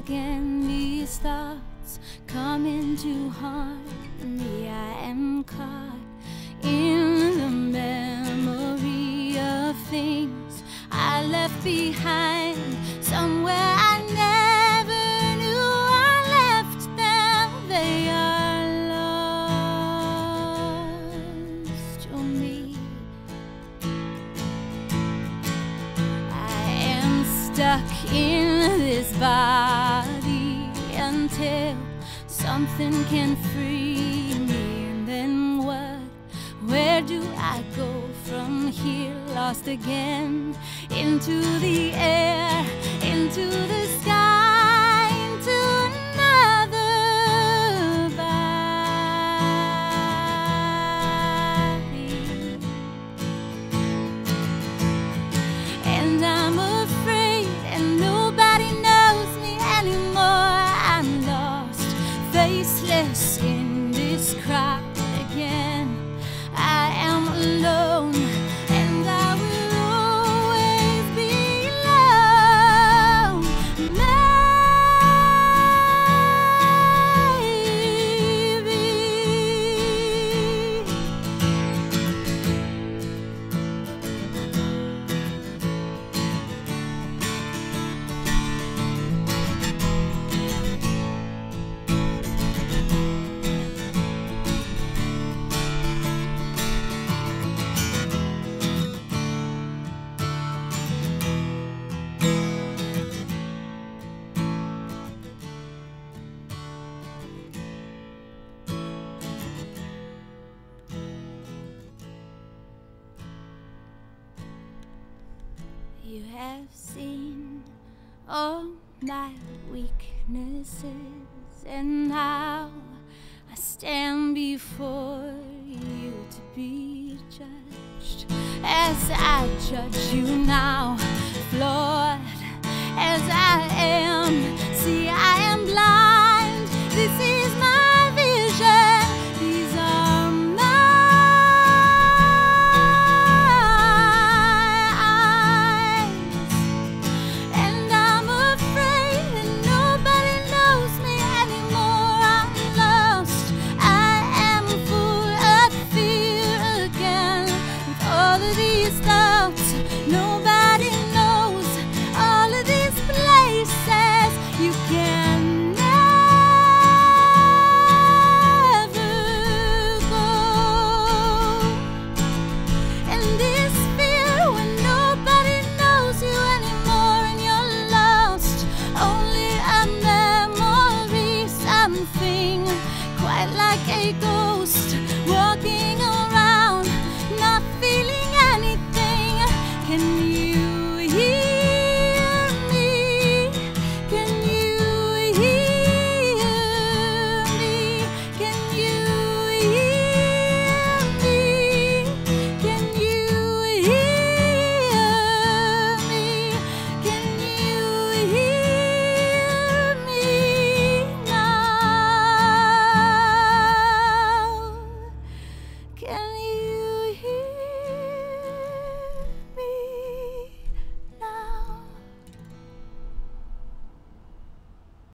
again these thoughts come into harmony. I am caught stuck in this body until something can free me. And then what? Where do I go from here? Lost again into the air, into the sky. You have seen all my weaknesses, and now I stand before you to be judged as I judge you now, Lord, as I am. like a ghost.